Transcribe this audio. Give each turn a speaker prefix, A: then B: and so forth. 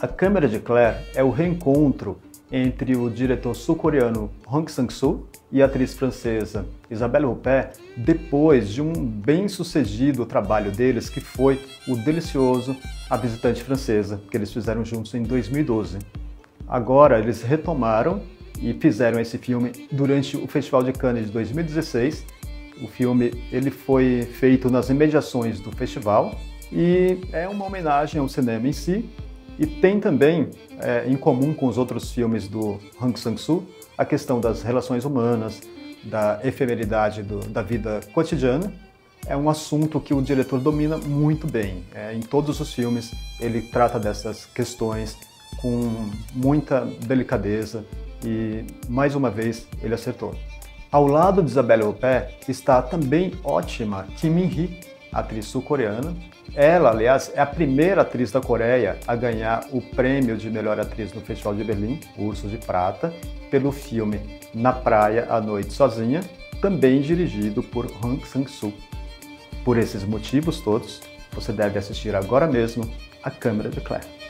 A: A Câmara de Claire é o reencontro entre o diretor sul-coreano Hong Sang-soo e a atriz francesa Isabelle Huppert depois de um bem-sucedido trabalho deles que foi o delicioso A Visitante Francesa, que eles fizeram juntos em 2012. Agora eles retomaram e fizeram esse filme durante o Festival de Cannes de 2016. O filme ele foi feito nas imediações do festival e é uma homenagem ao cinema em si e tem também é, em comum com os outros filmes do Hong Sang-soo a questão das relações humanas, da efemeridade do, da vida cotidiana. É um assunto que o diretor domina muito bem. É, em todos os filmes ele trata dessas questões com muita delicadeza e mais uma vez ele acertou. Ao lado de Isabelle Huppert está também ótima Kim Min-hee, atriz sul-coreana. Ela, aliás, é a primeira atriz da Coreia a ganhar o prêmio de melhor atriz no Festival de Berlim, Urso de Prata, pelo filme Na Praia à Noite Sozinha, também dirigido por Hong Sang-soo. Por esses motivos todos, você deve assistir agora mesmo A Câmara de Claire.